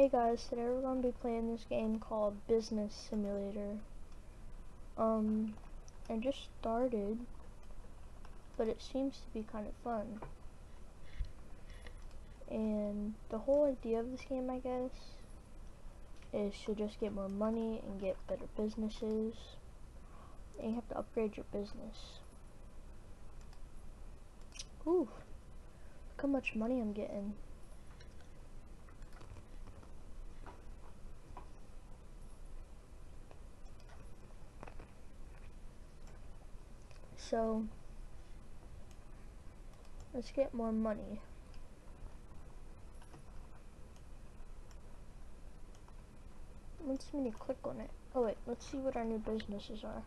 Hey guys, today we're going to be playing this game called Business Simulator. Um, I just started, but it seems to be kind of fun. And the whole idea of this game, I guess, is to just get more money and get better businesses. And you have to upgrade your business. Ooh, look how much money I'm getting. So, let's get more money. Wants me to click on it. Oh wait, let's see what our new businesses are.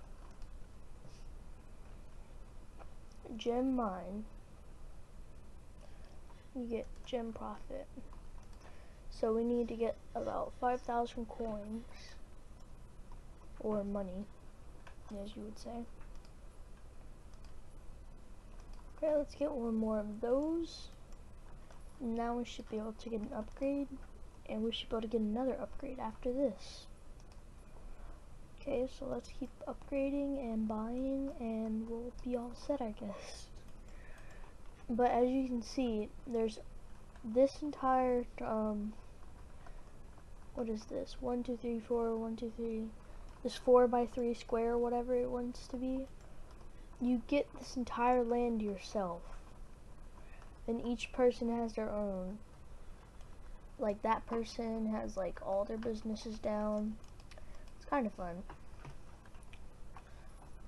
Gem mine. You get gem profit. So we need to get about 5,000 coins. Or money, as you would say. Okay, let's get one more of those. Now we should be able to get an upgrade. And we should be able to get another upgrade after this. Okay, so let's keep upgrading and buying and we'll be all set, I guess. But as you can see, there's this entire, um, what is this? One, two, three, four, one, two, three. This four by three square, whatever it wants to be you get this entire land yourself. And each person has their own. Like that person has like all their businesses down. It's kind of fun.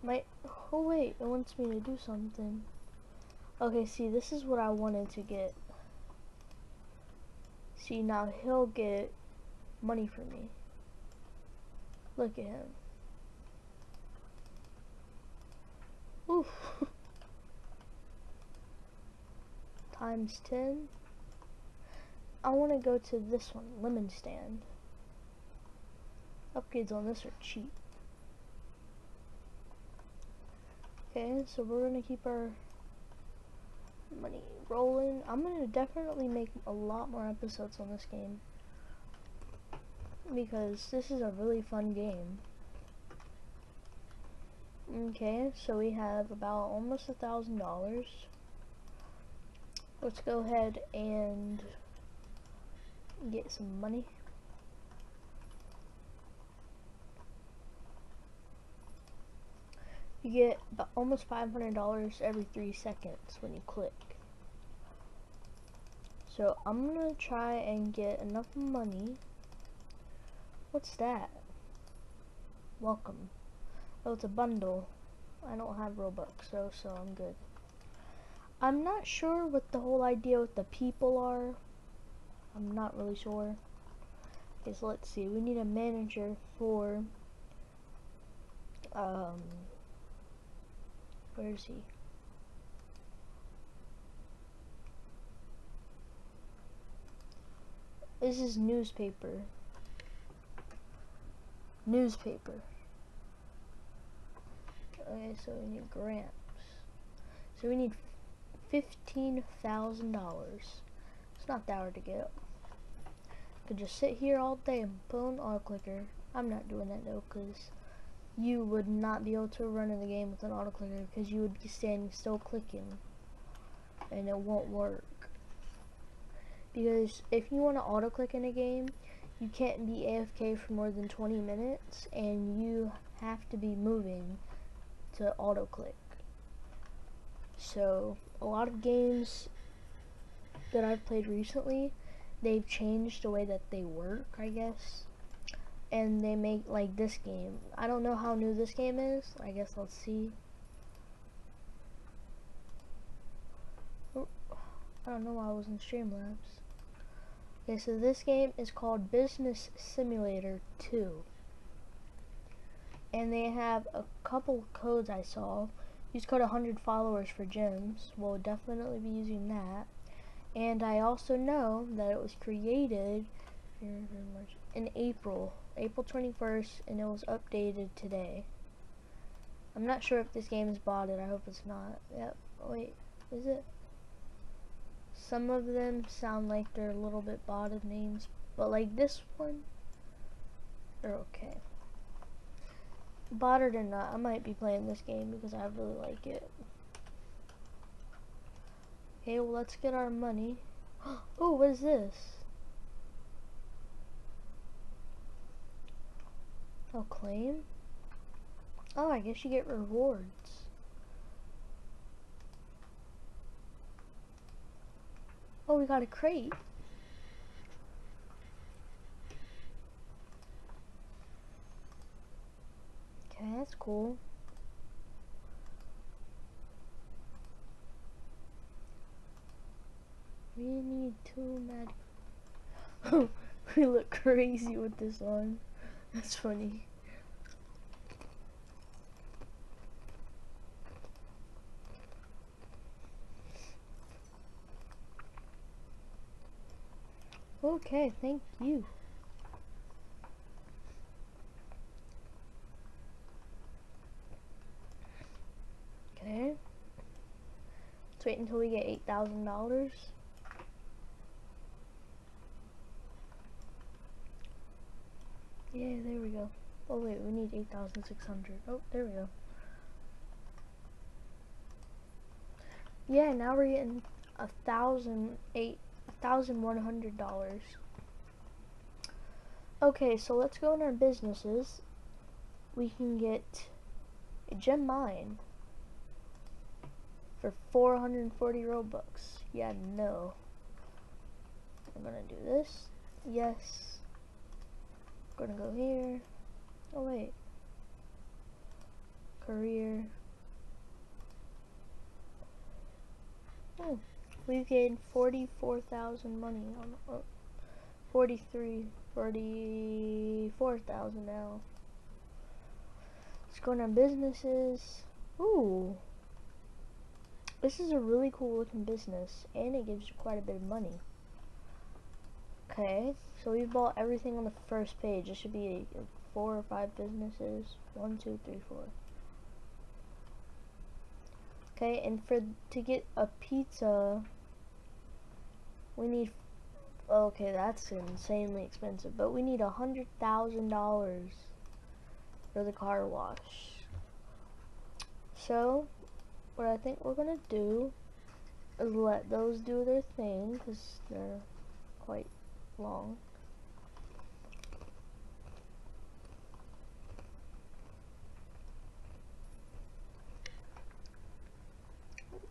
My oh wait, it wants me to do something. Okay, see, this is what I wanted to get. See, now he'll get money for me. Look at him. Oof. Times 10. I want to go to this one, lemon stand. Upgrades on this are cheap. Okay, so we're going to keep our money rolling. I'm going to definitely make a lot more episodes on this game. Because this is a really fun game. Okay, so we have about almost a thousand dollars. Let's go ahead and get some money. You get almost $500 every three seconds when you click. So I'm gonna try and get enough money. What's that? Welcome. Oh, it's a bundle. I don't have Robux, so so I'm good. I'm not sure what the whole idea with the people are. I'm not really sure. Okay, so let's see. We need a manager for um where is he? This is newspaper. Newspaper. Okay, so we need grants. So we need $15,000. It's not that hard to get. I could just sit here all day and pull on auto clicker. I'm not doing that though, because you would not be able to run in the game with an auto clicker because you would be standing still clicking and it won't work. Because if you want to auto click in a game, you can't be AFK for more than 20 minutes and you have to be moving to auto click. So a lot of games that I've played recently, they've changed the way that they work, I guess. And they make like this game. I don't know how new this game is. I guess let's see. Oh, I don't know why I was in Streamlabs. Okay, so this game is called Business Simulator 2 and they have a couple codes I saw. Use code 100 followers for gems. We'll definitely be using that. And I also know that it was created in April, April 21st, and it was updated today. I'm not sure if this game is botted. I hope it's not. Yep. Oh, wait, is it? Some of them sound like they're a little bit botted names, But like this one, they're okay. It or not, I might be playing this game because I really like it. Okay, well let's get our money. Oh, what is this? Oh, claim? Oh, I guess you get rewards. Oh, we got a crate. Okay, that's cool. We need two mad. we look crazy with this on. That's funny. Okay, thank you. Okay. Let's wait until we get $8,000. Yeah, there we go. Oh wait, we need 8,600. Oh, there we go. Yeah, now we're getting a thousand eight thousand one hundred dollars. Okay, so let's go in our businesses. We can get a gem mine for 440 Robux. Yeah, no. I'm gonna do this. Yes. Gonna go here. Oh wait. Career. Oh, we've gained 44,000 money on oh, 43, 44,000 now. Let's go on businesses. Ooh. This is a really cool looking business and it gives you quite a bit of money. Okay, so we've bought everything on the first page. This should be four or five businesses. One, two, three, four. Okay, and for to get a pizza, we need. Okay, that's insanely expensive, but we need a hundred thousand dollars for the car wash. So, what I think we're gonna do is let those do their thing because they're quite long.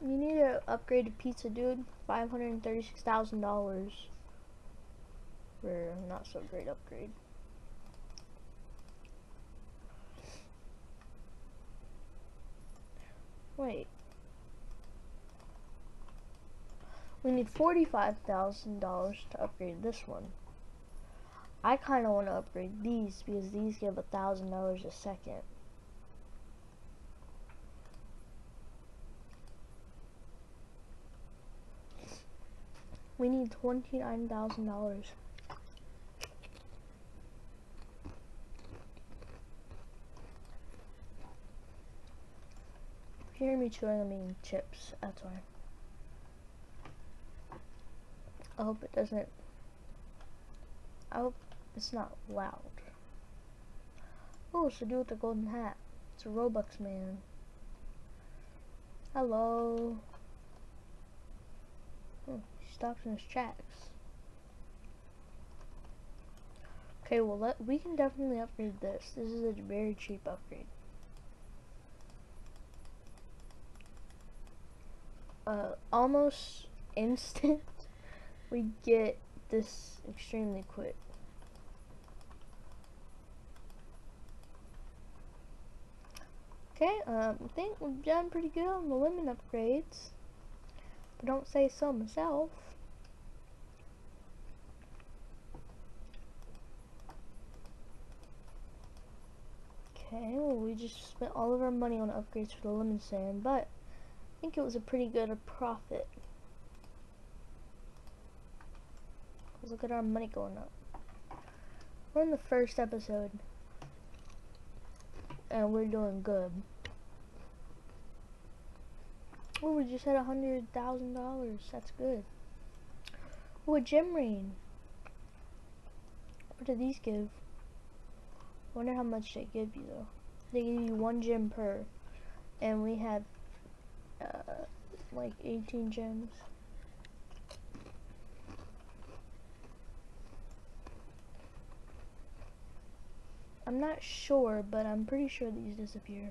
You need to upgrade a pizza, dude. Five hundred and thirty-six thousand dollars for not so great upgrade. Wait. We need $45,000 to upgrade this one. I kind of want to upgrade these because these give $1,000 a second. We need $29,000. Hear me chewing, on mean chips. That's why. I hope it doesn't. I hope it's not loud. Oh, it's to do with the golden hat. It's a Robux man. Hello. Oh, he stops in his tracks. Okay, well, let, we can definitely upgrade this. This is a very cheap upgrade. Uh, almost instant we get this extremely quick. Okay, um, I think we've done pretty good on the lemon upgrades. But don't say so myself. Okay, well we just spent all of our money on upgrades for the lemon sand, but I think it was a pretty good profit. Look at our money going up. We're in the first episode. And we're doing good. Oh, we just had a hundred thousand dollars. That's good. Oh, a gem ring. What do these give? wonder how much they give you though. They give you one gem per. And we have uh, like 18 gems. I'm not sure, but I'm pretty sure these disappear.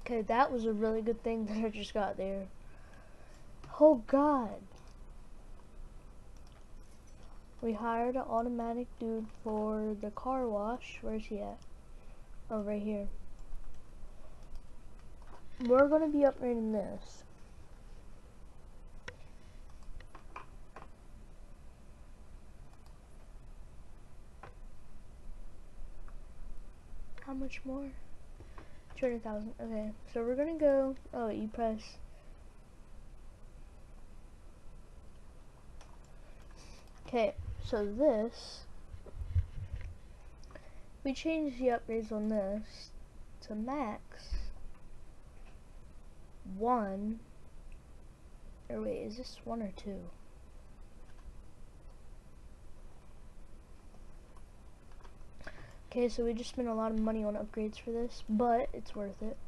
Okay, that was a really good thing that I just got there. Oh god. We hired an automatic dude for the car wash. Where's he at? Oh, right here. We're gonna be upgrading this. How much more? 200,000. Okay, so we're gonna go. Oh, you press. Okay, so this, we change the upgrades on this to max one, or wait, is this one or two? Okay, so we just spent a lot of money on upgrades for this, but it's worth it.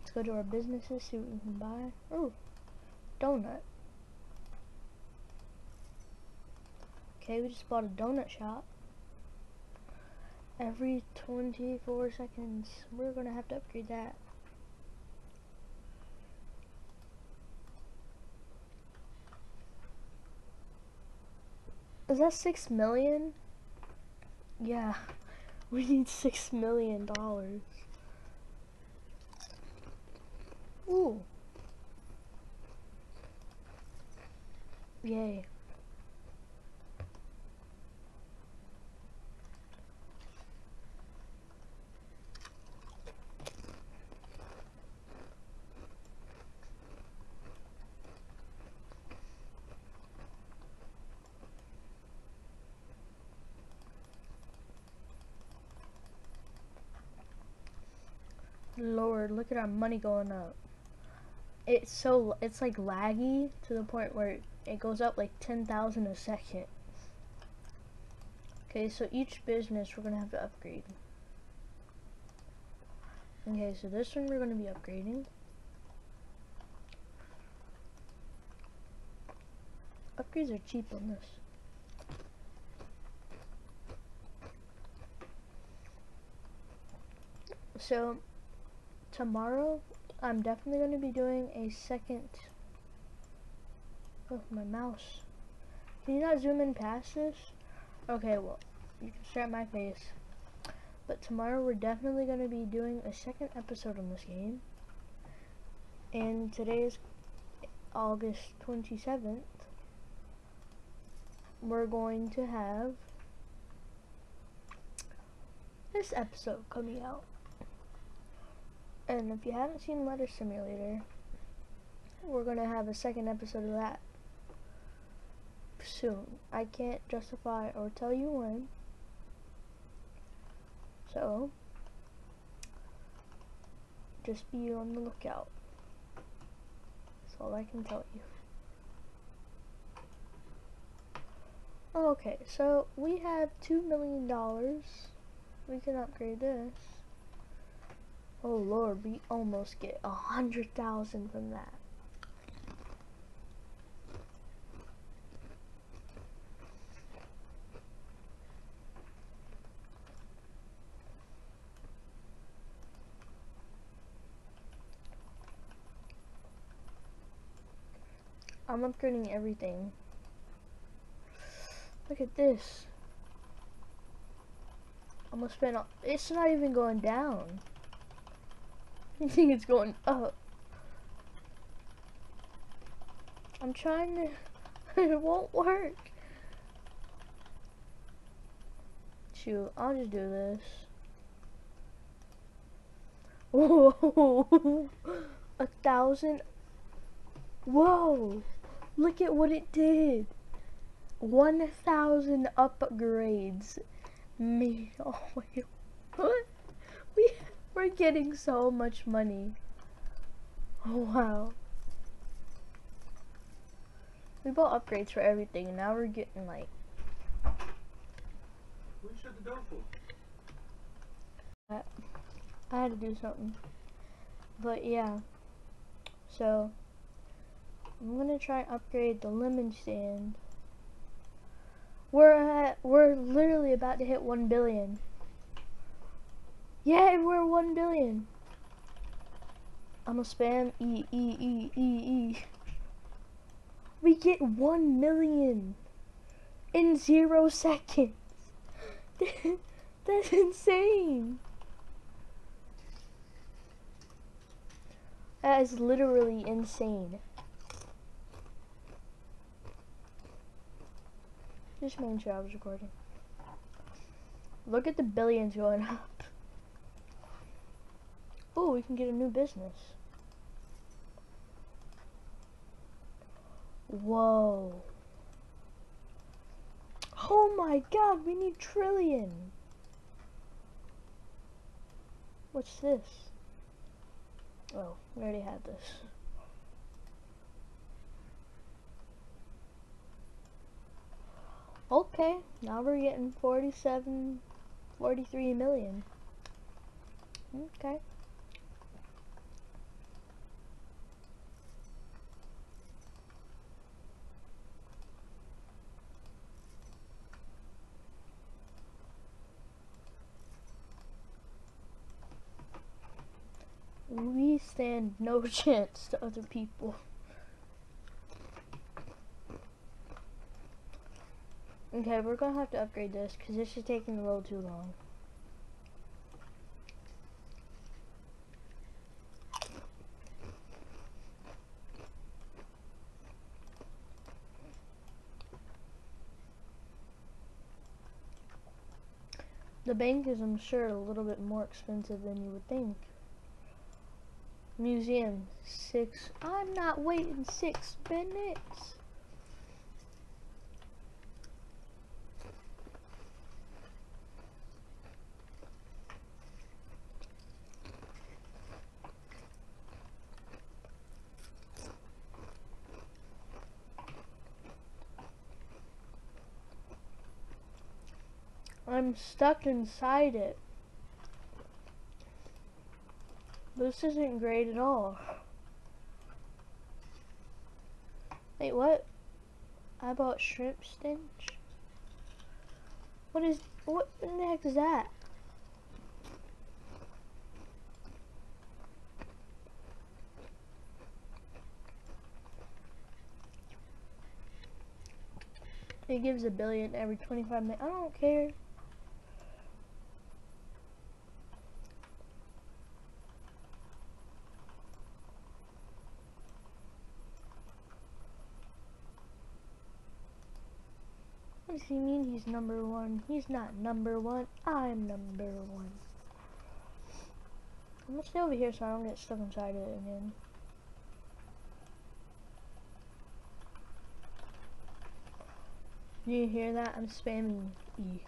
Let's go to our businesses, see what we can buy. Oh, donut. Okay, we just bought a donut shop. Every 24 seconds, we're gonna have to upgrade that. Is that six million? Yeah, we need six million dollars. Ooh. Yay. Look at our money going up. It's so, it's like laggy to the point where it goes up like 10,000 a second. Okay, so each business we're going to have to upgrade. Okay, so this one we're going to be upgrading. Upgrades are cheap on this. So, tomorrow I'm definitely going to be doing a second oh my mouse. Can you not zoom in past this? Okay well you can stare at my face. But tomorrow we're definitely going to be doing a second episode on this game. And today is August 27th we're going to have this episode coming out and if you haven't seen Letter Simulator, we're going to have a second episode of that soon. I can't justify or tell you when. So, just be on the lookout. That's all I can tell you. Okay, so we have $2 million. We can upgrade this. Oh lord, we almost get a hundred thousand from that. I'm upgrading everything. Look at this. I'm gonna spend. It's not even going down. I think it's going up. I'm trying to, it won't work. Shoot, I'll just do this. Whoa, a thousand. Whoa, look at what it did. 1,000 upgrades. Me, oh my, what? We we're getting so much money. Oh, wow. We bought upgrades for everything, and now we're getting like. Who shut the door for? I had to do something. But yeah. So. I'm gonna try and upgrade the lemon stand. We're at. We're literally about to hit 1 billion. Yeah, we're 1 billion. I'm gonna spam E, E, E, E, E. We get 1 million in zero seconds. That's insane. That is literally insane. Just making sure I was recording. Look at the billions going up. Oh, we can get a new business. Whoa. Oh my god, we need trillion. What's this? Oh, we already had this. Okay, now we're getting 47, 43 million. Okay. We stand no chance to other people. Okay, we're gonna have to upgrade this because this is taking a little too long. The bank is, I'm sure, a little bit more expensive than you would think. Museum, six. I'm not waiting six minutes. I'm stuck inside it. This isn't great at all. Wait, what? I bought shrimp stench? What is, what in the heck is that? It gives a billion every 25 minutes. I don't care. What does he mean he's number one? He's not number one. I'm number one. I'm gonna stay over here so I don't get stuck inside it again. You hear that? I'm spamming E.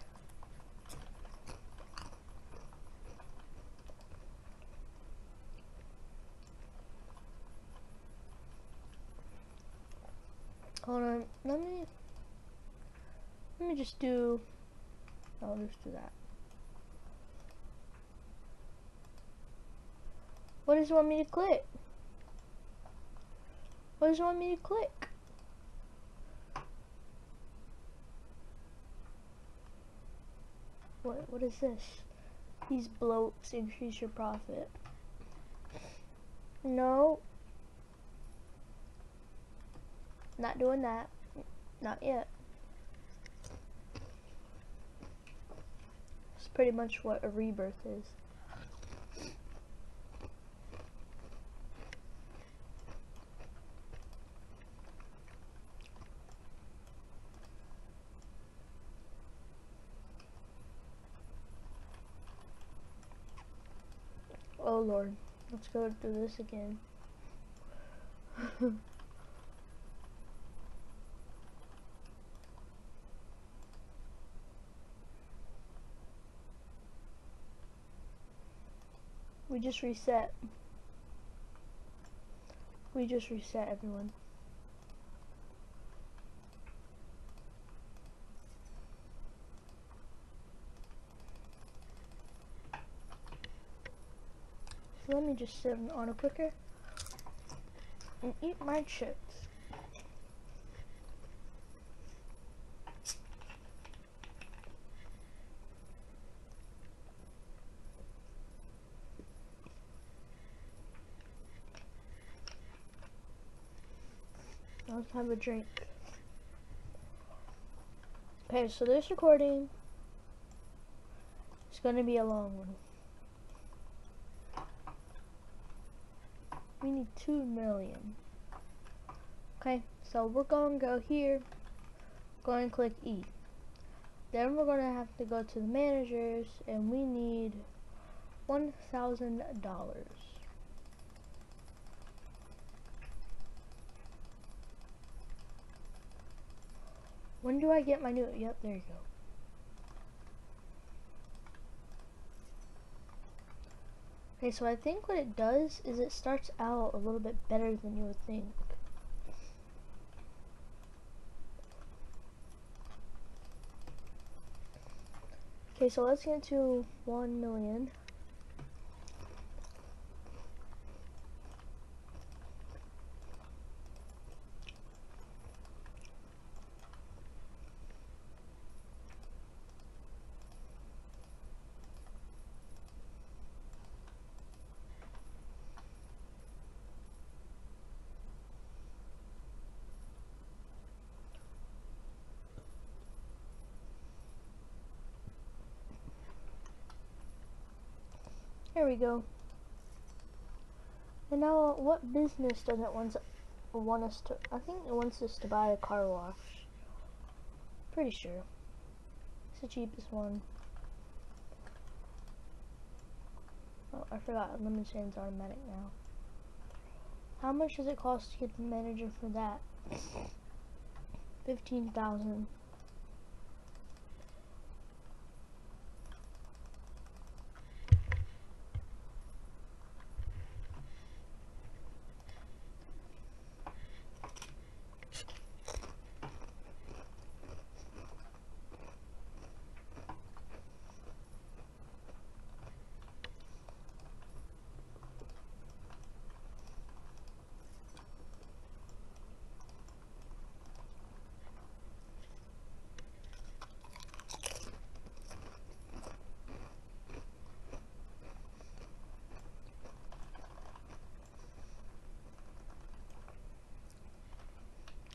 Hold on, let me let me just do I'll just do that. What does it want me to click? What does it want me to click? What what is this? These bloats increase your profit. No. Not doing that. Not yet. Pretty much what a rebirth is. Oh lord, let's go through this again. just reset. We just reset everyone. Let me just sit on a clicker and eat my chips. Have a drink. Okay, so this recording is going to be a long one. We need 2 million. Okay, so we're going to go here, go and click E. Then we're going to have to go to the managers and we need $1,000. When do I get my new, yep, there you go. Okay, so I think what it does is it starts out a little bit better than you would think. Okay, so let's get to 1 million. There we go. And now, what business does it want, want us to... I think it wants us to buy a car wash. Pretty sure. It's the cheapest one. Oh, I forgot. Lemon sand's automatic now. How much does it cost to get the manager for that? 15,000.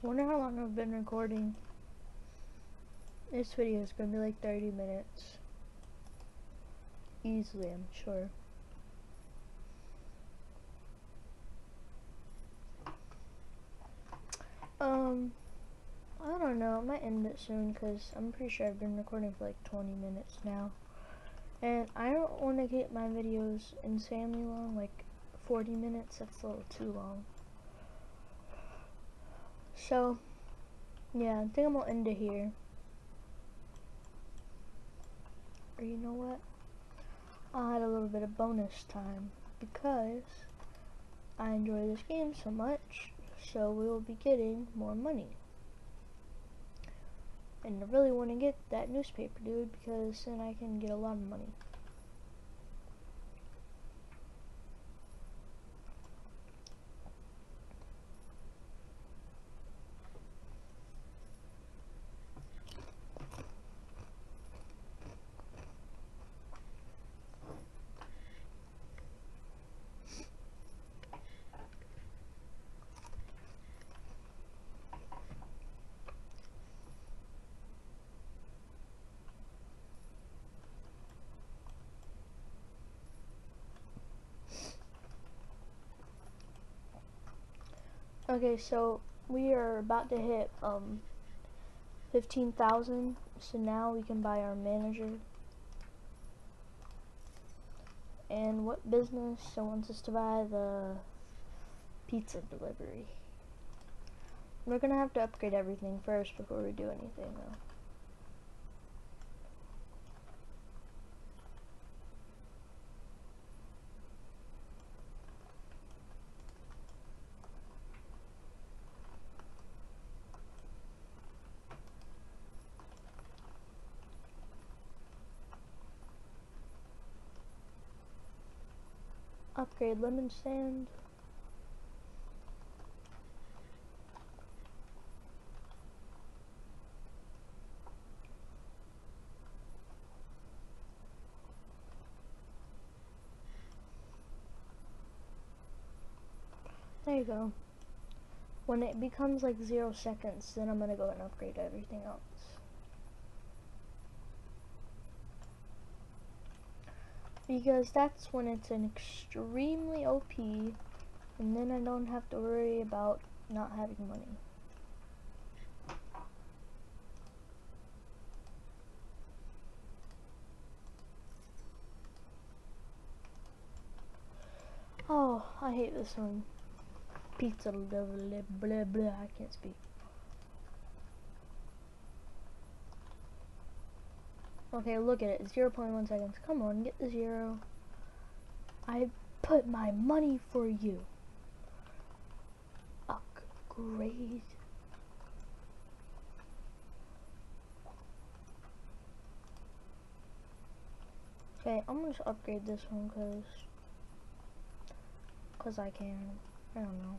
Wonder how long I've been recording. This video is gonna be like 30 minutes. Easily, I'm sure. Um, I don't know. I might end it soon because I'm pretty sure I've been recording for like 20 minutes now. And I don't want to get my videos insanely long, like 40 minutes. That's a little too long. So, yeah, I think I'm gonna end it here. Or you know what? I had a little bit of bonus time because I enjoy this game so much, so we will be getting more money. And I really want to get that newspaper, dude, because then I can get a lot of money. Okay, so we are about to hit um 15,000. So now we can buy our manager. And what business wants us to buy the pizza delivery. We're gonna have to upgrade everything first before we do anything though. Upgrade lemon stand. There you go. When it becomes like zero seconds, then I'm gonna go and upgrade everything else. Because that's when it's an extremely OP, and then I don't have to worry about not having money. Oh, I hate this one. Pizza blah blah blah blah. I can't speak. Okay, look at it. 0 0.1 seconds. Come on, get the zero. I put my money for you. Upgrade. Okay, I'm gonna just upgrade this one because cause I can. I don't know.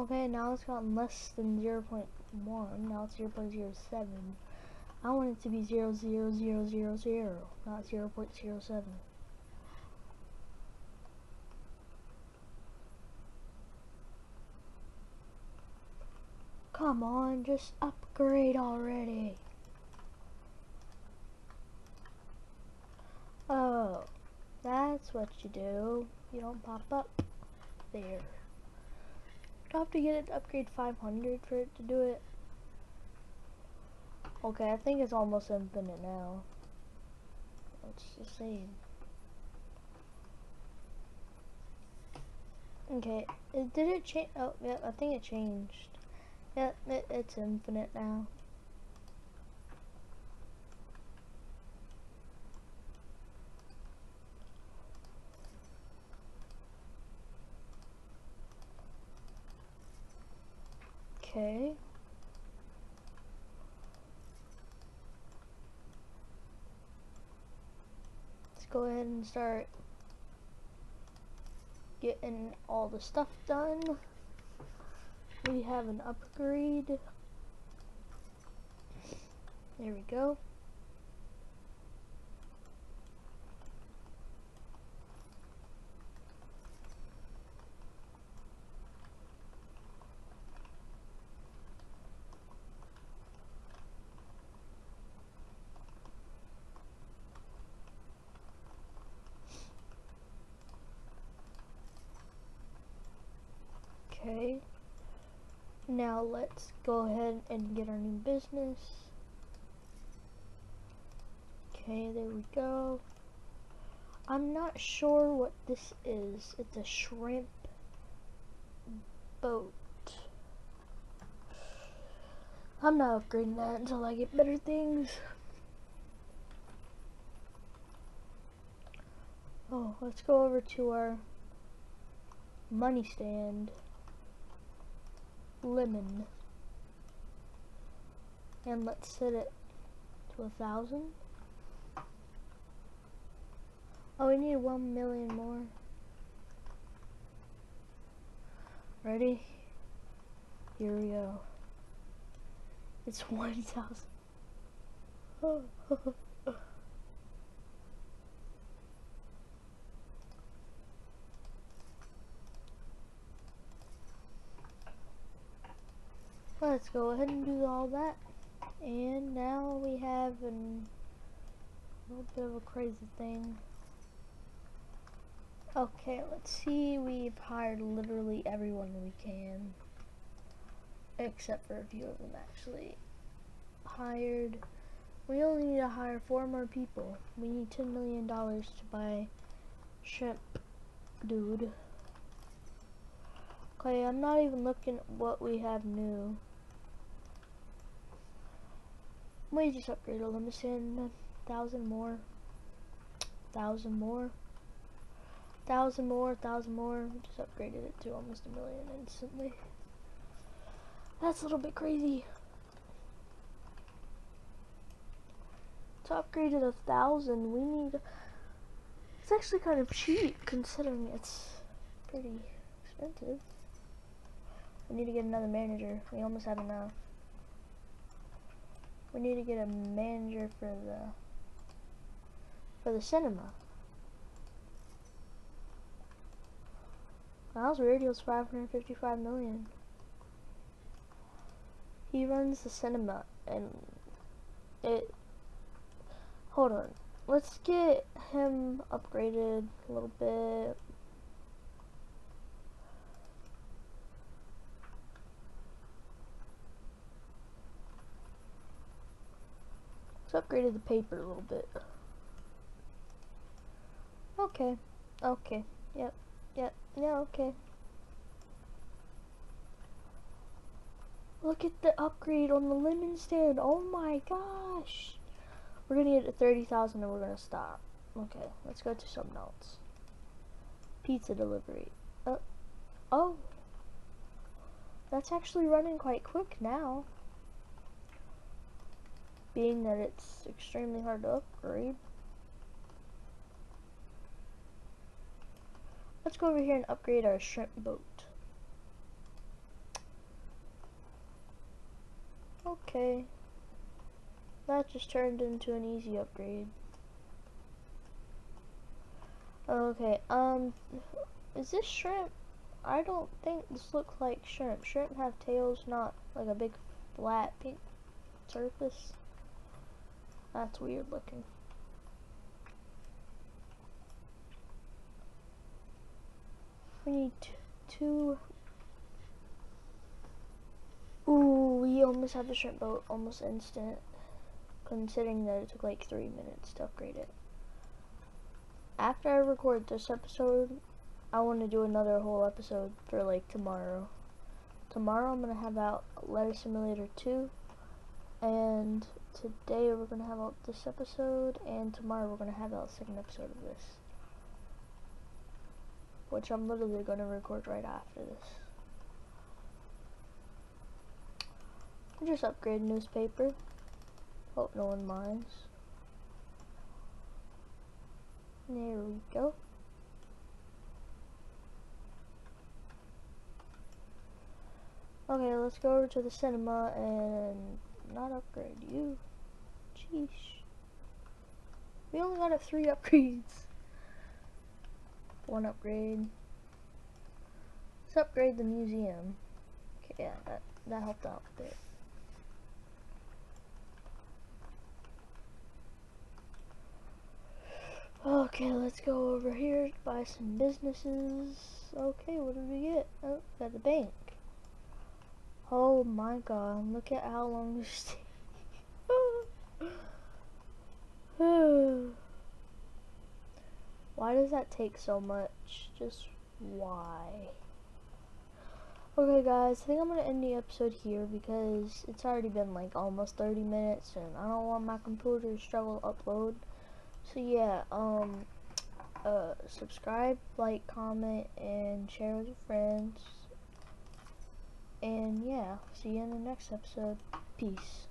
Okay, now it's gotten less than 0 0.1. Now it's 0 0.07. I want it to be 0, 0, 0, 0, 0, not 0 0.07. Come on, just upgrade already. Oh, that's what you do. You don't pop up there. Have to get it to upgrade 500 for it to do it? Okay, I think it's almost infinite now. Let's just say. Okay, it, did it change? Oh, yeah, I think it changed. Yeah, it, it's infinite now. Okay. Let's go ahead and start getting all the stuff done. We have an upgrade. There we go. Okay. Now let's go ahead and get our new business. Okay, there we go. I'm not sure what this is. It's a shrimp boat. I'm not upgrading that until I get better things. Oh, let's go over to our money stand lemon. And let's set it to a thousand. Oh, we need one million more. Ready? Here we go. It's 1,000. let's go ahead and do all that. And now we have an, a little bit of a crazy thing. Okay, let's see. We've hired literally everyone we can. Except for a few of them actually. Hired. We only need to hire four more people. We need $10 million to buy shrimp dude. Okay, I'm not even looking at what we have new. We just upgrade a limousine, uh, thousand more, thousand more, thousand more, thousand more. Just upgraded it to almost a million instantly. That's a little bit crazy. to upgrade it a thousand, we need. It's actually kind of cheap considering it's pretty expensive. We need to get another manager. We almost have enough. We need to get a manager for the for the cinema. Miles Radio's 555 million. He runs the cinema and it hold on. Let's get him upgraded a little bit. Let's upgrade the paper a little bit. Okay. Okay. Yep. Yep. Yeah, okay. Look at the upgrade on the lemon stand. Oh my gosh. We're gonna get to 30,000 and we're gonna stop. Okay, let's go to something else. Pizza delivery. Uh, oh. That's actually running quite quick now. Being that it's extremely hard to upgrade. Let's go over here and upgrade our shrimp boat. Okay. That just turned into an easy upgrade. Okay, um, is this shrimp? I don't think this looks like shrimp. Shrimp have tails, not like a big flat pink surface. That's weird looking. We need two. Ooh, we almost have the shrimp boat almost instant. Considering that it took like three minutes to upgrade it. After I record this episode, I want to do another whole episode for like tomorrow. Tomorrow I'm going to have out Letter Simulator 2. And today we're to have out this episode. And tomorrow we're to have out the second episode of this which I'm literally to record right after this. I Just upgrade newspaper. Hope no one minds. There we go. Okay, let's go over to the cinema and not upgrade you. Jeez. We only got a three upgrades one upgrade. Let's upgrade the museum. Okay, yeah, that, that helped out a bit. Okay, let's go over here, buy some businesses. Okay, what did we get? Oh, got the bank. Oh my god, look at how long this Why does that take so much? Just why? Okay guys, I think I'm going to end the episode here because it's already been like almost 30 minutes and I don't want my computer to struggle to upload. So yeah, um, uh, subscribe, like, comment, and share with your friends. And yeah, see you in the next episode. Peace.